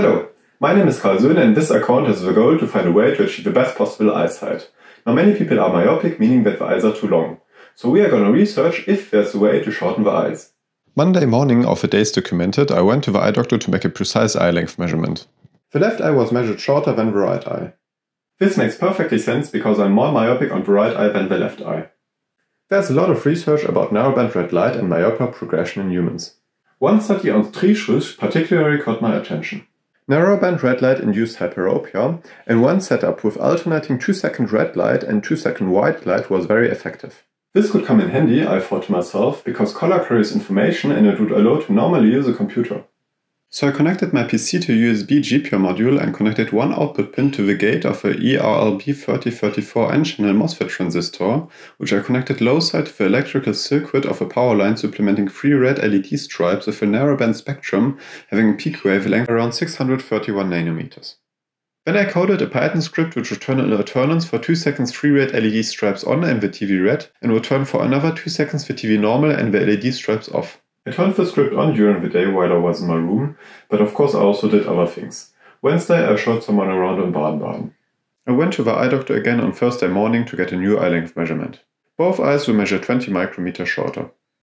Hello, my name is Karl Söhne and this account has the goal to find a way to achieve the best possible eyesight. Now many people are myopic, meaning that the eyes are too long. So we are gonna research if there's a way to shorten the eyes. Monday morning of the days documented, I went to the eye doctor to make a precise eye length measurement. The left eye was measured shorter than the right eye. This makes perfectly sense because I'm more myopic on the right eye than the left eye. There's a lot of research about narrowband red light and myopia progression in humans. One study on tree shrews particularly caught my attention. Narrowband red light induced hyperopia, and one setup with alternating 2 second red light and 2 second white light was very effective. This could come in handy, I thought to myself, because color carries information and it would allow to normally use a computer. So I connected my PC to USB GPIO module and connected one output pin to the gate of a IRLB3034 N-channel MOSFET transistor, which I connected low side to the electrical circuit of a power line supplementing three red LED stripes with a narrowband spectrum having a peak wavelength around 631 nanometers. Then I coded a Python script which returned an alternance for 2 seconds three red LED stripes on and the TV red, and returned for another 2 seconds the TV normal and the LED stripes off. I turned the script on during the day while I was in my room, but of course I also did other things. Wednesday I showed someone around in Baden-Baden. I went to the eye doctor again on Thursday morning to get a new eye length measurement. Both eyes were measured 20 micrometers shorter.